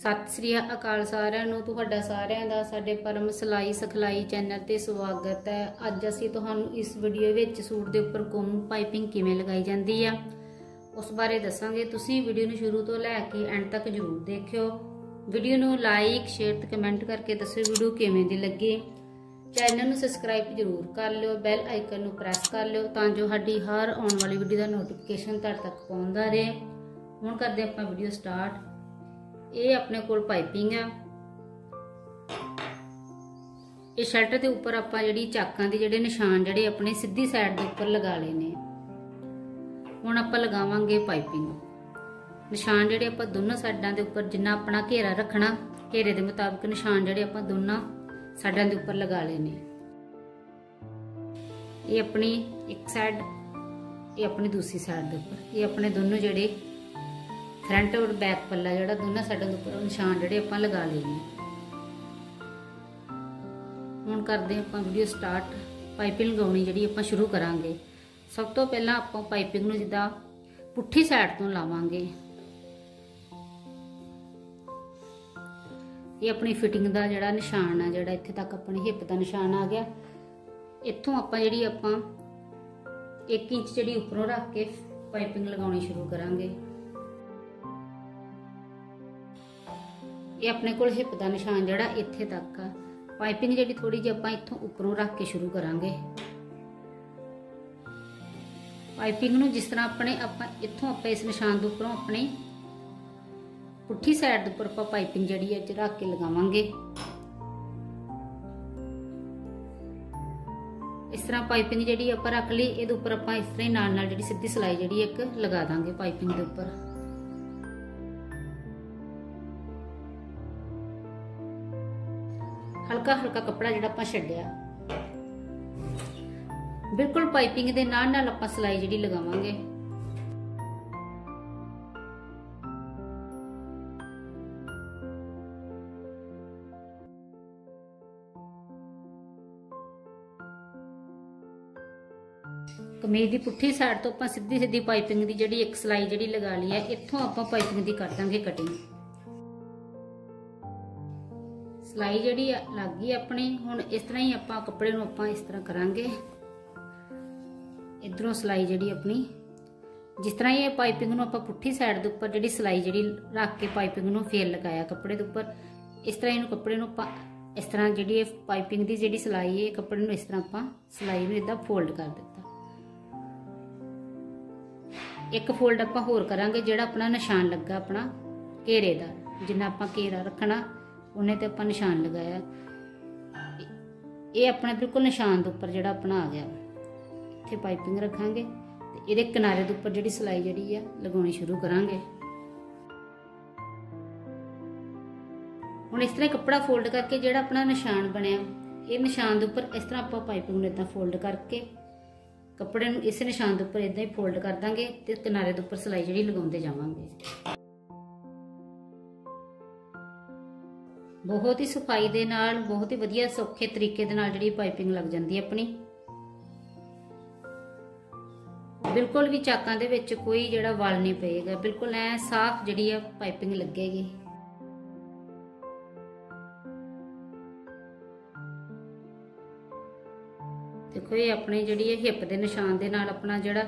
ਸਤਿ ਸ੍ਰੀ ਅਕਾਲ ਸਾਰਿਆਂ ਨੂੰ, ਤੁਹਾਡਾ ਸਾਰਿਆਂ ਦਾ ਸਾਡੇ ਪਰਮ ਸਲਾਈ ਸਖਲਾਈ ਚੈਨਲ ਤੇ ਸਵਾਗਤ ਹੈ। ਅੱਜ ਅਸੀਂ ਤੁਹਾਨੂੰ ਇਸ ਵੀਡੀਓ ਵਿੱਚ ਸੂਟ ਦੇ ਉੱਪਰ ਕੋਮ ਪਾਈਪਿੰਗ ਕਿਵੇਂ ਲਗਾਈ ਜਾਂਦੀ ਆ, ਉਸ ਬਾਰੇ ਦੱਸਾਂਗੇ। ਤੁਸੀਂ ਵੀਡੀਓ ਨੂੰ ਸ਼ੁਰੂ ਤੋਂ ਲੈ ਕੇ ਐਂਡ ਤੱਕ ਜਰੂਰ ਦੇਖਿਓ। ਵੀਡੀਓ ਨੂੰ ਲਾਈਕ ਸ਼ੇਅਰ ਤੇ ਕਮੈਂਟ ਕਰਕੇ ਦੱਸਿਓ ਵੀਡੀਓ ਕਿਵੇਂ ਦੀ ਲੱਗੀ। ਚੈਨਲ ਨੂੰ ਸਬਸਕ੍ਰਾਈਬ ਜਰੂਰ ਕਰ ਲਿਓ ਬੈਲ ਆਈਕਨ ਨੂੰ ਪ੍ਰੈਸ ਕਰ ਲਿਓ ਤਾਂ ਜੋ ਸਾਡੀ ਹਰ ਆਉਣ ਵਾਲੀ ਵੀਡੀਓ ਦਾ ਨੋਟੀਫਿਕੇਸ਼ਨ ਤੁਹਾਡੇ ਤੱਕ ਪਹੁੰਚਦਾ ਰਹੇ। ਹੁਣ ਕਰਦੇ ਆਪਾਂ ਵੀਡੀਓ ਸਟਾਰਟ ਇਹ ਆਪਣੇ ਕੋਲ ਪਾਈਪਿੰਗ ਆ। ਇਹ ਸ਼ਰਟ ਦੇ ਉੱਪਰ ਆਪਾਂ ਜਿਹੜੀ ਚਾਕਾਂ ਦੇ ਜਿਹੜੇ ਨਿਸ਼ਾਨ ਜਿਹੜੇ ਆਪਣੇ ਸਿੱਧੀ ਸਾਈਡ ਦੇ ਉੱਪਰ ਲਗਾ ਲਏ ਨੇ। ਹੁਣ ਆਪਾਂ ਲਗਾਵਾਂਗੇ ਪਾਈਪਿੰਗ। ਨਿਸ਼ਾਨ ਜਿਹੜੇ ਆਪਾਂ ਦੋਨੋਂ ਸਾਈਡਾਂ ਦੇ ਉੱਪਰ ਜਿੰਨਾ ਆਪਣਾ ਘੇਰਾ ਰੱਖਣਾ, ਘੇਰੇ ਦੇ ਮੁਤਾਬਕ ਨਿਸ਼ਾਨ ਜਿਹੜੇ ਆਪਾਂ ਦੋਨਾਂ ਸਾਈਡਾਂ ਦੇ ਉੱਪਰ ਲਗਾ ਲਏ ਨੇ। ਇਹ ਆਪਣੀ ਇੱਕ ਸਾਈਡ ਇਹ ਆਪਣੀ ਦੂਸਰੀ ਸਾਈਡ ਦੇ ਉੱਪਰ। ਇਹ ਆਪਣੇ ਦੋਨੋਂ ਜਿਹੜੇ ਫਰੰਟ ਔਰ ਬੈਕ ਪੱਲਾ ਜਿਹੜਾ ਦੋਨਾਂ ਸਾਈਡਾਂ ਦੇ ਉੱਪਰ ਨਿਸ਼ਾਨ ਜਿਹੜੇ ਆਪਾਂ ਲਗਾ ਲਏ ਨੇ। ਹੁਣ ਕਰਦੇ ਆਪਾਂ ਵੀਡੀਓ ਸਟਾਰਟ ਪਾਈਪਿੰਗ ਲਗਾਉਣੀ ਜਿਹੜੀ ਆਪਾਂ ਸ਼ੁਰੂ ਕਰਾਂਗੇ। ਸਭ ਤੋਂ ਪਹਿਲਾਂ ਆਪਾਂ ਪਾਈਪਿੰਗ ਨੂੰ ਜਿੱਦਾਂ ਪੁੱਠੀ ਸਾਈਡ ਤੋਂ ਲਾਵਾਂਗੇ। ਇਹ ਆਪਣੀ ਫਿਟਿੰਗ ਦਾ ਜਿਹੜਾ ਨਿਸ਼ਾਨ ਆ, ਜਿਹੜਾ ਇੱਥੇ ਤੱਕ ਆਪਣੀ ਹਿੱਪ ਦਾ ਨਿਸ਼ਾਨ ਆ ਗਿਆ। ਇੱਥੋਂ ਆਪਾਂ ਜਿਹੜੀ ਆਪਾਂ 1 ਇੰਚ ਜਿਹੜੀ ਉੱਪਰੋਂ ਰੱਖ ਕੇ ਪਾਈਪਿੰਗ ਲਗਾਉਣੀ ਸ਼ੁਰੂ ਕਰਾਂਗੇ। ਇਹ ਆਪਣੇ ਕੋਲ ਹਿੱਪ ਦਾ ਨਿਸ਼ਾਨ ਜਿਹੜਾ ਇੱਥੇ ਤੱਕ ਆ। ਪਾਈਪਿੰਗ ਜਿਹੜੀ ਥੋੜੀ ਜਿਹੀ ਆਪਾਂ ਇੱਥੋਂ ਉੱਪਰੋਂ ਰੱਖ ਕੇ ਸ਼ੁਰੂ ਕਰਾਂਗੇ। ਪਾਈਪਿੰਗ ਨੂੰ ਜਿਸ ਤਰ੍ਹਾਂ ਆਪਣੇ ਆਪਾਂ ਇੱਥੋਂ ਆਪਾਂ ਇਸ ਨਿਸ਼ਾਨ ਦੇ ਉੱਪਰੋਂ ਆਪਣੇ ਪੁੱਠੀ ਸਾਈਡ ਦੇ ਉੱਪਰ ਆਪਾਂ ਪਾਈਪਿੰਗ ਜਿਹੜੀ ਹੈ ਰੱਖ ਕੇ ਲਗਾਵਾਂਗੇ। ਇਸ ਤਰ੍ਹਾਂ ਪਾਈਪਿੰਗ ਜਿਹੜੀ ਆਪਾਂ ਰੱਖ ਲਈ, ਇਹਦੇ ਉੱਪਰ ਆਪਾਂ ਇਸ ਤਰ੍ਹਾਂ ਹੀ ਨਾਲ ਨਾਲ ਜਿਹੜੀ ਸਿੱਧੀ ਸਲਾਈ ਜਿਹੜੀ ਇੱਕ ਲਗਾ ਦਾਂਗੇ ਪਾਈਪਿੰਗ ਦੇ ਉੱਪਰ। ਹਲਕਾ ਹਲਕਾ ਕੱਪੜਾ ਜਿਹੜਾ ਆਪਾਂ ਛੱਡਿਆ। ਬਿਲਕੁਲ ਪਾਈਪਿੰਗ ਦੇ ਨਾਲ ਨਾਲ ਆਪਾਂ ਸਲਾਈ ਜਿਹੜੀ ਲਗਾਵਾਂਗੇ। ਕਮੀਜ਼ ਦੀ ਪੁੱਠੀ ਸਾਈਡ ਤੋਂ ਆਪਾਂ ਸਿੱਧੀ ਸਿੱਧੀ ਪਾਈਪਿੰਗ ਦੀ ਜਿਹੜੀ ਇੱਕ ਸਲਾਈ ਜਿਹੜੀ ਲਗਾ ਲਈ ਹੈ, ਇੱਥੋਂ ਆਪਾਂ ਪਾਈਪਿੰਗ ਦੀ ਕਰ ਦਾਂਗੇ ਕਟਿੰਗ ਸਲਾਈ ਜਿਹੜੀ ਲੱਗ ਗਈ ਆਪਣੀ। ਹੁਣ ਇਸ ਤਰ੍ਹਾਂ ਹੀ ਆਪਾਂ ਕੱਪੜੇ ਨੂੰ ਆਪਾਂ ਇਸ ਤਰ੍ਹਾਂ ਕਰਾਂਗੇ। ਇਧਰੋਂ ਸਲਾਈ ਜਿਹੜੀ ਆਪਣੀ। ਜਿਸ ਤਰ੍ਹਾਂ ਇਹ ਪਾਈਪਿੰਗ ਨੂੰ ਆਪਾਂ ਪੁੱਠੀ ਸਾਈਡ ਦੇ ਉੱਪਰ ਜਿਹੜੀ ਸਲਾਈ ਜਿਹੜੀ ਰੱਖ ਕੇ ਪਾਈਪਿੰਗ ਨੂੰ ਫੇਰ ਲਗਾਇਆ ਕੱਪੜੇ ਦੇ ਉੱਪਰ। ਇਸ ਤਰ੍ਹਾਂ ਇਹਨੂੰ ਕੱਪੜੇ ਨੂੰ ਆਪਾਂ ਇਸ ਤਰ੍ਹਾਂ ਜਿਹੜੀ ਇਹ ਪਾਈਪਿੰਗ ਦੀ ਜਿਹੜੀ ਸਲਾਈ ਹੈ ਕੱਪੜੇ ਨੂੰ ਇਸ ਤਰ੍ਹਾਂ ਆਪਾਂ ਸਲਾਈ ਨੂੰ ਇਦਾਂ ਫੋਲਡ ਕਰ ਦਿੱਤਾ। ਇੱਕ ਫੋਲਡ ਆਪਾਂ ਹੋਰ ਕਰਾਂਗੇ ਜਿਹੜਾ ਆਪਣਾ ਨਿਸ਼ਾਨ ਲੱਗਾ ਆਪਣਾ ਘੇਰੇ ਦਾ, ਜਿੰਨਾ ਆਪਾਂ ਘੇਰਾ ਰੱਖਣਾ। ਉਹਨੇ ਤੇ ਆਪਾਂ ਨਿਸ਼ਾਨ ਲਗਾਇਆ। ਇਹ ਆਪਣਾ ਬਿਲਕੁਲ ਨਿਸ਼ਾਨ ਦੇ ਉੱਪਰ ਜਿਹੜਾ ਆਪਣਾ ਆ ਗਿਆ। ਇੱਥੇ ਪਾਈਪਿੰਗ ਰੱਖਾਂਗੇ ਤੇ ਇਹਦੇ ਕਿਨਾਰੇ ਦੇ ਉੱਪਰ ਜਿਹੜੀ ਸਲਾਈ ਜਿਹੜੀ ਆ, ਲਗਾਉਣੀ ਸ਼ੁਰੂ ਕਰਾਂਗੇ। ਹੁਣ ਇਸ ਤਰ੍ਹਾਂ ਕੱਪੜਾ ਫੋਲਡ ਕਰਕੇ ਜਿਹੜਾ ਆਪਣਾ ਨਿਸ਼ਾਨ ਬਣਿਆ, ਇਹ ਨਿਸ਼ਾਨ ਦੇ ਉੱਪਰ ਇਸ ਤਰ੍ਹਾਂ ਆਪਾਂ ਪਾਈਪਿੰਗ ਨੂੰ ਇਦਾਂ ਫੋਲਡ ਕਰਕੇ ਕੱਪੜੇ ਨੂੰ ਇਸ ਨਿਸ਼ਾਨ ਦੇ ਉੱਪਰ ਇਦਾਂ ਹੀ ਫੋਲਡ ਕਰ ਦਾਂਗੇ ਤੇ ਕਿਨਾਰੇ ਦੇ ਉੱਪਰ ਸਲਾਈ ਜਿਹੜੀ ਲਗਾਉਂਦੇ ਜਾਵਾਂਗੇ। ਬਹੁਤ ਹੀ ਸਫ਼ਾਈ ਦੇ ਨਾਲ, ਬਹੁਤ ਹੀ ਵਧੀਆ ਸੌਖੇ ਤਰੀਕੇ ਦੇ ਨਾਲ ਜਿਹੜੀ ਪਾਈਪਿੰਗ ਲੱਗ ਜਾਂਦੀ ਹੈ ਆਪਣੀ। ਬਿਲਕੁਲ ਵੀ ਚਾਕਾਂ ਦੇ ਵਿੱਚ ਕੋਈ ਜਿਹੜਾ ਵਲ ਨਹੀਂ ਪਏਗਾ। ਬਿਲਕੁਲ ਐ ਸਾਫ਼ ਜਿਹੜੀ ਹੈ ਪਾਈਪਿੰਗ ਲੱਗੇਗੀ। ਦੇਖੋ ਇਹ ਆਪਣੀ ਜਿਹੜੀ ਹੈ ਹਿੱਪ ਦੇ ਨਿਸ਼ਾਨ ਦੇ ਨਾਲ ਆਪਣਾ ਜਿਹੜਾ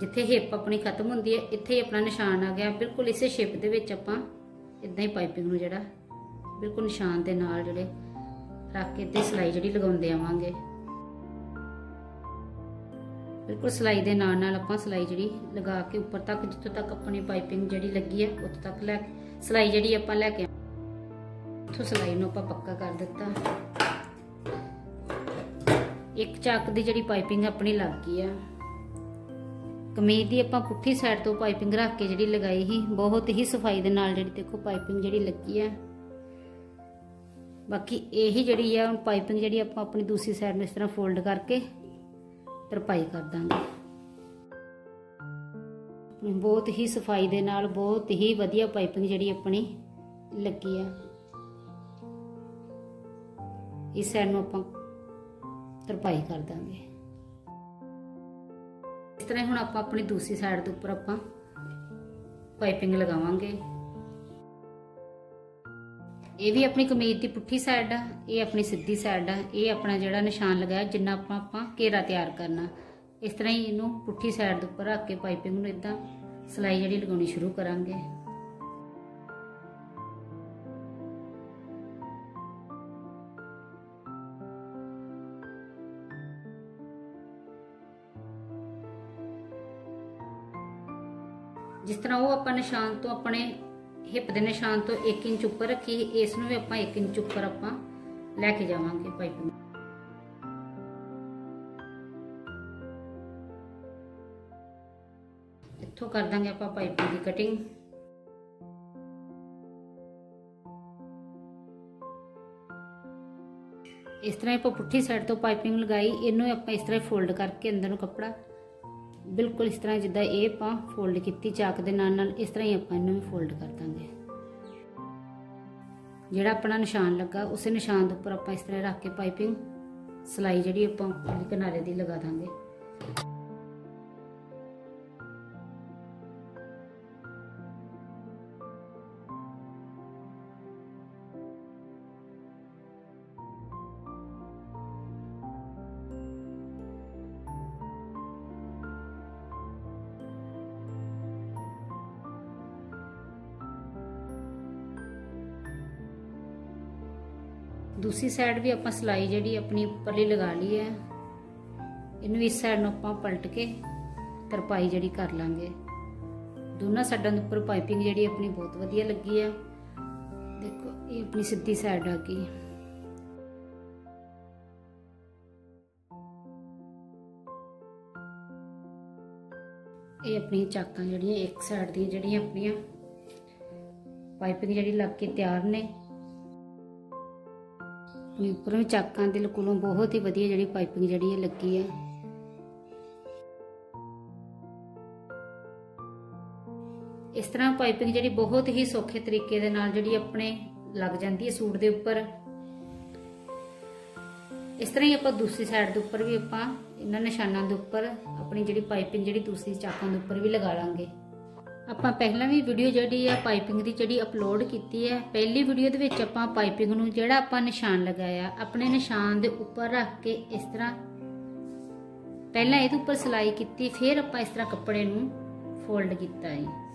ਜਿੱਥੇ ਹਿੱਪ ਆਪਣੀ ਖਤਮ ਹੁੰਦੀ ਹੈ, ਇੱਥੇ ਹੀ ਆਪਣਾ ਨਿਸ਼ਾਨ ਆ ਗਿਆ। ਬਿਲਕੁਲ ਇਸੇ ਸ਼ੇਪ ਦੇ ਵਿੱਚ ਆਪਾਂ ਇਦਾਂ ਹੀ ਪਾਈਪਿੰਗ ਨੂੰ ਜਿਹੜਾ ਬਿਲਕੁਲ ਨਿਸ਼ਾਨ ਦੇ ਨਾਲ ਜਿਹੜੇ ਰੱਖ ਕੇ ਤੇ ਸਲਾਈ ਜਿਹੜੀ ਲਗਾਉਂਦੇ ਆਵਾਂਗੇ। ਬਿਲਕੁਲ ਸਲਾਈ ਦੇ ਨਾਲ ਨਾਲ ਆਪਾਂ ਸਲਾਈ ਜਿਹੜੀ ਲਗਾ ਕੇ ਉੱਪਰ ਤੱਕ, ਜਿੱਥੋਂ ਤੱਕ ਆਪਣੀ ਪਾਈਪਿੰਗ ਜਿਹੜੀ ਲੱਗੀ ਹੈ, ਉੱਥੋਂ ਤੱਕ ਲੈ ਸਲਾਈ ਜਿਹੜੀ ਆਪਾਂ ਲੈ ਕੇ ਉੱਥੋਂ ਸਲਾਈ ਨੂੰ ਆਪਾਂ ਪੱਕਾ ਕਰ ਦਿੱਤਾ। ਇੱਕ ਚੱਕ ਦੀ ਜਿਹੜੀ ਪਾਈਪਿੰਗ ਆਪਣੀ ਲੱਗ ਗਈ ਆ। ਕਮੀਜ਼ ਦੀ ਆਪਾਂ ਪੁੱਠੀ ਸਾਈਡ ਤੋਂ ਪਾਈਪਿੰਗ ਰੱਖ ਕੇ ਜਿਹੜੀ ਲਗਾਈ ਸੀ, ਬਹੁਤ ਹੀ ਸਫ਼ਾਈ ਦੇ ਨਾਲ ਜਿਹੜੀ ਦੇਖੋ ਪਾਈਪਿੰਗ ਜਿਹੜੀ ਲੱਗੀ ਆ ਬਾਕੀ ਇਹੀ ਜਿਹੜੀ ਆ ਪਾਈਪਿੰਗ ਜਿਹੜੀ ਆਪਾਂ ਆਪਣੀ ਦੂਸਰੀ ਸਾਈਡ ਨੂੰ ਇਸ ਤਰ੍ਹਾਂ ਫੋਲਡ ਕਰਕੇ ਤਰਪਾਈ ਕਰ ਦਾਂਗੇ। ਬਹੁਤ ਹੀ ਸਫ਼ਾਈ ਦੇ ਨਾਲ ਬਹੁਤ ਹੀ ਵਧੀਆ ਪਾਈਪਿੰਗ ਜਿਹੜੀ ਆਪਣੀ ਲੱਗੀ ਆ। ਇਸ ਸਾਈਡ ਨੂੰ ਆਪਾਂ ਤਰਪਾਈ ਕਰ ਦਾਂਗੇ। ਇਸ ਤਰ੍ਹਾਂ ਹੁਣ ਆਪਾਂ ਆਪਣੀ ਦੂਸਰੀ ਸਾਈਡ ਦੇ ਉੱਪਰ ਆਪਾਂ ਪਾਈਪਿੰਗ ਲਗਾਵਾਂਗੇ। ਇਹ ਵੀ ਆਪਣੀ ਕਮੀਜ਼ ਦੀ ਪੁੱਠੀ ਸਾਈਡ ਆ, ਇਹ ਆਪਣੀ ਸਿੱਧੀ ਸਾਈਡ ਆ, ਇਹ ਆਪਣਾ ਜਿਹੜਾ ਨਿਸ਼ਾਨ ਲਗਾਇਆ ਜਿੰਨਾ ਆਪਾਂ ਆਪਾਂ ਘੇਰਾ ਤਿਆਰ ਕਰਨਾ। ਇਸ ਤਰ੍ਹਾਂ ਹੀ ਇਹਨੂੰ ਪੁੱਠੀ ਸਾਈਡ ਦੇ ਉੱਪਰ ਰੱਖ ਕੇ ਪਾਈਪਿੰਗ ਨੂੰ ਇਦਾਂ ਸਲਾਈ ਜਿਹੜੀ ਲਗਾਉਣੀ ਸ਼ੁਰੂ ਕਰਾਂਗੇ। ਜਿਸ ਤਰ੍ਹਾਂ ਉਹ ਆਪਾਂ ਨਿਸ਼ਾਨ ਤੋਂ ਆਪਣੇ ਹਿੱਪ ਦੇ ਨਿਸ਼ਾਨ ਤੋਂ 1 ਇੰਚ ਉੱਪਰ ਰੱਖੀ, ਇਸ ਨੂੰ ਵੀ ਆਪਾਂ 1 ਇੰਚ ਉੱਪਰ ਆਪਾਂ ਲੈ ਕੇ ਜਾਵਾਂਗੇ ਪਾਈਪਿੰਗ ਇੱਥੋਂ ਕਰ ਦਾਂਗੇ ਆਪਾਂ ਪਾਈਪਿੰਗ ਦੀ ਕਟਿੰਗ। ਇਸ ਤਰ੍ਹਾਂ ਆਪਾਂ ਪੁੱਠੀ ਸਾਈਡ ਤੋਂ ਪਾਈਪਿੰਗ ਲਗਾਈ, ਇਹਨੂੰ ਆਪਾਂ ਇਸ ਤਰ੍ਹਾਂ ਫੋਲਡ ਕਰਕੇ ਅੰਦਰ ਨੂੰ ਕੱਪੜਾ ਬਿਲਕੁਲ ਇਸ ਤਰ੍ਹਾਂ ਜਿੱਦਾਂ ਇਹ ਆਪਾਂ ਫੋਲਡ ਕੀਤੀ ਚਾਕ ਦੇ ਨਾਲ ਨਾਲ, ਇਸ ਤਰ੍ਹਾਂ ਹੀ ਆਪਾਂ ਇਹਨੂੰ ਵੀ ਫੋਲਡ ਕਰ ਦਾਂਗੇ। ਜਿਹੜਾ ਆਪਣਾ ਨਿਸ਼ਾਨ ਲੱਗਾ, ਉਸੇ ਨਿਸ਼ਾਨ ਦੇ ਉੱਪਰ ਆਪਾਂ ਇਸ ਤਰ੍ਹਾਂ ਰੱਖ ਕੇ ਪਾਈਪਿੰਗ ਸਲਾਈ ਜਿਹੜੀ ਆਪਾਂ ਕਿਨਾਰੇ ਦੀ ਲਗਾ ਦਾਂਗੇ। ਦੂਸਰੀ ਸਾਈਡ ਵੀ ਆਪਾਂ ਸਲਾਈ ਜਿਹੜੀ ਆਪਣੀ ਉੱਪਰਲੀ ਲਗਾ ਲਈ ਹੈ। ਇਹਨੂੰ ਇਸ ਸਾਈਡ ਨੂੰ ਆਪਾਂ ਪਲਟ ਕੇ ਤਰਪਾਈ ਜਿਹੜੀ ਕਰ ਲਾਂਗੇ। ਦੋਨਾਂ ਸਾਈਡਾਂ ਦੇ ਉੱਪਰ ਪਾਈਪਿੰਗ ਜਿਹੜੀ ਆਪਣੀ ਬਹੁਤ ਵਧੀਆ ਲੱਗੀ ਹੈ। ਦੇਖੋ, ਇਹ ਆਪਣੀ ਸਿੱਧੀ ਸਾਈਡ ਆ ਗਈ। ਇਹ ਆਪਣੀਆਂ ਚਾਕਾਂ ਜਿਹੜੀਆਂ ਇੱਕ ਸਾਈਡ ਦੀਆਂ ਜਿਹੜੀਆਂ ਆਪਣੀਆਂ ਪਾਈਪਿੰਗ ਜਿਹੜੀ ਲੱਗ ਕੇ ਤਿਆਰ ਨੇ। ਆਪਣੀ ਉੱਪਰੋਂ ਚਾਕਾਂ ਦੇ ਕੋਲੋਂ ਬਹੁਤ ਹੀ ਵਧੀਆ ਜਿਹੜੀ ਪਾਈਪਿੰਗ ਜਿਹੜੀ ਹੈ ਲੱਗੀ ਹੈ। ਇਸ ਤਰ੍ਹਾਂ ਪਾਈਪਿੰਗ ਜਿਹੜੀ ਬਹੁਤ ਹੀ ਸੌਖੇ ਤਰੀਕੇ ਦੇ ਨਾਲ ਜਿਹੜੀ ਆਪਣੇ ਲੱਗ ਜਾਂਦੀ ਹੈ ਸੂਟ ਦੇ ਉੱਪਰ। ਇਸ ਤਰ੍ਹਾਂ ਹੀ ਆਪਾਂ ਦੂਸਰੀ ਸਾਈਡ ਦੇ ਉੱਪਰ ਵੀ ਆਪਾਂ ਇਹਨਾਂ ਨਿਸ਼ਾਨਾਂ ਦੇ ਉੱਪਰ ਆਪਣੀ ਜਿਹੜੀ ਪਾਈਪਿੰਗ ਜਿਹੜੀ ਦੂਸਰੀ ਚਾਕਾਂ ਦੇ ਉੱਪਰ ਵੀ ਲਗਾ ਲਾਂਗੇ। ਆਪਾਂ ਪਹਿਲਾਂ ਵੀ ਵੀਡੀਓ ਜਿਹੜੀ ਆ ਪਾਈਪਿੰਗ ਦੀ ਜਿਹੜੀ ਅਪਲੋਡ ਕੀਤੀ ਹੈ ਪਹਿਲੀ ਵੀਡੀਓ ਦੇ ਵਿੱਚ ਆਪਾਂ ਪਾਈਪਿੰਗ ਨੂੰ ਜਿਹੜਾ ਆਪਾਂ ਨਿਸ਼ਾਨ ਲਗਾਇਆ, ਆਪਣੇ ਨਿਸ਼ਾਨ ਦੇ ਉੱਪਰ ਰੱਖ ਕੇ ਇਸ ਤਰ੍ਹਾਂ ਪਹਿਲਾਂ ਇਹਦੇ ਉੱਪਰ ਸਿਲਾਈ ਕੀਤੀ, ਫਿਰ ਆਪਾਂ ਇਸ ਤਰ੍ਹਾਂ ਕੱਪੜੇ ਨੂੰ ਫੋਲਡ ਕੀਤਾ ਹੈ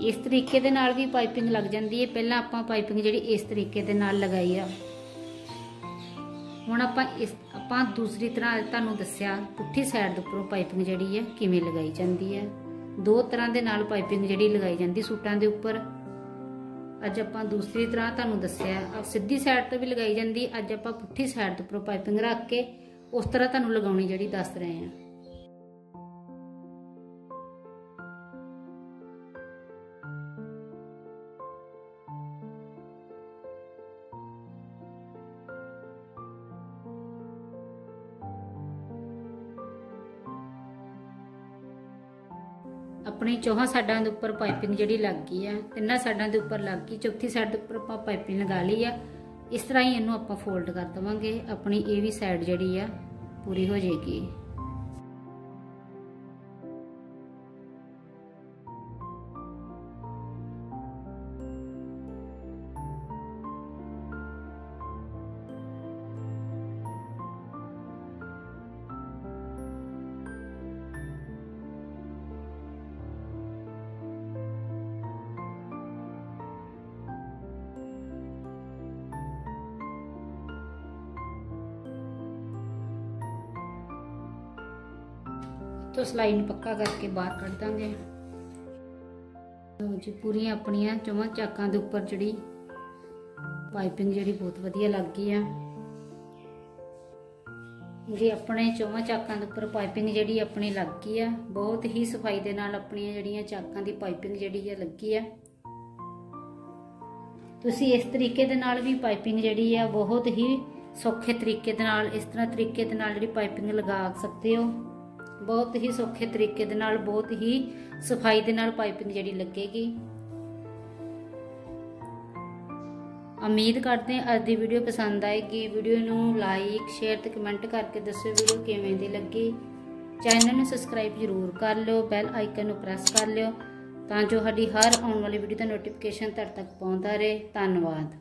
ਇਸ ਤਰੀਕੇ ਦੇ ਨਾਲ ਵੀ ਪਾਈਪਿੰਗ ਲੱਗ ਜਾਂਦੀ ਹੈ। ਪਹਿਲਾਂ ਆਪਾਂ ਪਾਈਪਿੰਗ ਜਿਹੜੀ ਇਸ ਤਰੀਕੇ ਦੇ ਨਾਲ ਲਗਾਈ ਆ। ਹੁਣ ਆਪਾਂ ਇਸ ਆਪਾਂ ਦੂਸਰੀ ਤਰ੍ਹਾਂ ਤੁਹਾਨੂੰ ਦੱਸਿਆ, ਪੁੱਠੀ ਸਾਈਡ ਦੇ ਉੱਪਰੋਂ ਪਾਈਪਿੰਗ ਜਿਹੜੀ ਹੈ ਕਿਵੇਂ ਲਗਾਈ ਜਾਂਦੀ ਹੈ। ਦੋ ਤਰ੍ਹਾਂ ਦੇ ਨਾਲ ਪਾਈਪਿੰਗ ਜਿਹੜੀ ਲਗਾਈ ਜਾਂਦੀ ਸੂਟਾਂ ਦੇ ਉੱਪਰ। ਅੱਜ ਆਪਾਂ ਦੂਸਰੀ ਤਰ੍ਹਾਂ ਤੁਹਾਨੂੰ ਦੱਸਿਆ ਸਿੱਧੀ ਸਾਈਡ ਤੋਂ ਵੀ ਲਗਾਈ ਜਾਂਦੀ, ਅੱਜ ਆਪਾਂ ਪੁੱਠੀ ਸਾਈਡ ਦੇ ਉੱਪਰੋਂ ਪਾਈਪਿੰਗ ਰੱਖ ਕੇ ਉਸ ਤਰ੍ਹਾਂ ਤੁਹਾਨੂੰ ਲਗਾਉਣੀ ਜਿਹੜੀ ਦੱਸ ਰਹੇ ਹਾਂ। ਆਪਣੀ ਚੌਹਾਂ ਸਾਡਾਂ ਦੇ ਉੱਪਰ ਪਾਈਪਿੰਗ ਜਿਹੜੀ ਲੱਗ ਗਈ ਆ, ਤਿੰਨਾਂ ਸਾਡਾਂ ਦੇ ਉੱਪਰ ਲੱਗ ਗਈ, ਚੌਥੀ ਸਾਈਡ ਦੇ ਉੱਪਰ ਆਪਾਂ ਪਾਈਪਿੰਗ ਲਗਾ ਲਈ ਆ। ਇਸ ਤਰ੍ਹਾਂ ਹੀ ਇਹਨੂੰ ਆਪਾਂ ਫੋਲਡ ਕਰ ਦਵਾਂਗੇ, ਆਪਣੀ ਇਹ ਵੀ ਸਾਈਡ ਜਿਹੜੀ ਆ, ਪੂਰੀ ਹੋ ਜਾਏਗੀ। ਤੋਂ ਸਲਾਈ ਨੂੰ ਪੱਕਾ ਕਰਕੇ ਬਾਹਰ ਕੱਢ ਦਾਂਗੇ। ਲਓ ਜੀ, ਪੂਰੀਆਂ ਆਪਣੀਆਂ ਚੌਵਾਂ ਚਾਕਾਂ ਦੇ ਉੱਪਰ ਜਿਹੜੀ ਪਾਈਪਿੰਗ ਜਿਹੜੀ ਬਹੁਤ ਵਧੀਆ ਲੱਗ ਗਈ ਆ। ਜੀ, ਆਪਣੇ ਚੌਵਾਂ ਚਾਕਾਂ ਦੇ ਉੱਪਰ ਪਾਈਪਿੰਗ ਜਿਹੜੀ ਆਪਣੀ ਲੱਗ ਗਈ ਆ। ਬਹੁਤ ਹੀ ਸਫ਼ਾਈ ਦੇ ਨਾਲ ਆਪਣੀਆਂ ਜਿਹੜੀਆਂ ਚਾਕਾਂ ਦੀ ਪਾਈਪਿੰਗ ਜਿਹੜੀ ਆ ਲੱਗੀ ਆ। ਤੁਸੀਂ ਇਸ ਤਰੀਕੇ ਦੇ ਨਾਲ ਵੀ ਪਾਈਪਿੰਗ ਜਿਹੜੀ ਆ, ਬਹੁਤ ਹੀ ਸੌਖੇ ਤਰੀਕੇ ਦੇ ਨਾਲ, ਇਸ ਤਰ੍ਹਾਂ ਤਰੀਕੇ ਦੇ ਨਾਲ ਜਿਹੜੀ ਪਾਈਪਿੰਗ ਲਗਾ ਸਕਦੇ ਹੋ। ਬਹੁਤ ਹੀ ਸੌਖੇ ਤਰੀਕੇ ਦੇ ਨਾਲ, ਬਹੁਤ ਹੀ ਸਫ਼ਾਈ ਦੇ ਨਾਲ ਪਾਈਪਿੰਗ ਜਿਹੜੀ ਲੱਗੇਗੀ। ਉਮੀਦ ਕਰਦੇ ਹਾਂ ਅੱਜ ਦੀ ਵੀਡੀਓ ਪਸੰਦ ਆਏਗੀ। ਵੀਡੀਓ ਨੂੰ ਲਾਈਕ ਸ਼ੇਅਰ ਤੇ ਕਮੈਂਟ ਕਰਕੇ ਦੱਸਿਓ ਵੀਡੀਓ ਕਿਵੇਂ ਦੀ ਲੱਗੀ। ਚੈਨਲ ਨੂੰ ਸਬਸਕ੍ਰਾਈਬ ਜ਼ਰੂਰ ਕਰ ਲਿਓ ਬੈਲ ਆਈਕਨ ਨੂੰ ਪ੍ਰੈਸ ਕਰ ਲਿਓ ਤਾਂ ਜੋ ਸਾਡੀ ਹਰ ਆਉਣ ਵਾਲੀ ਵੀਡੀਓ ਦਾ ਨੋਟੀਫਿਕੇਸ਼ਨ ਤੁਹਾਡੇ ਤੱਕ ਪਹੁੰਚਦਾ ਰਹੇ। ਧੰਨਵਾਦ।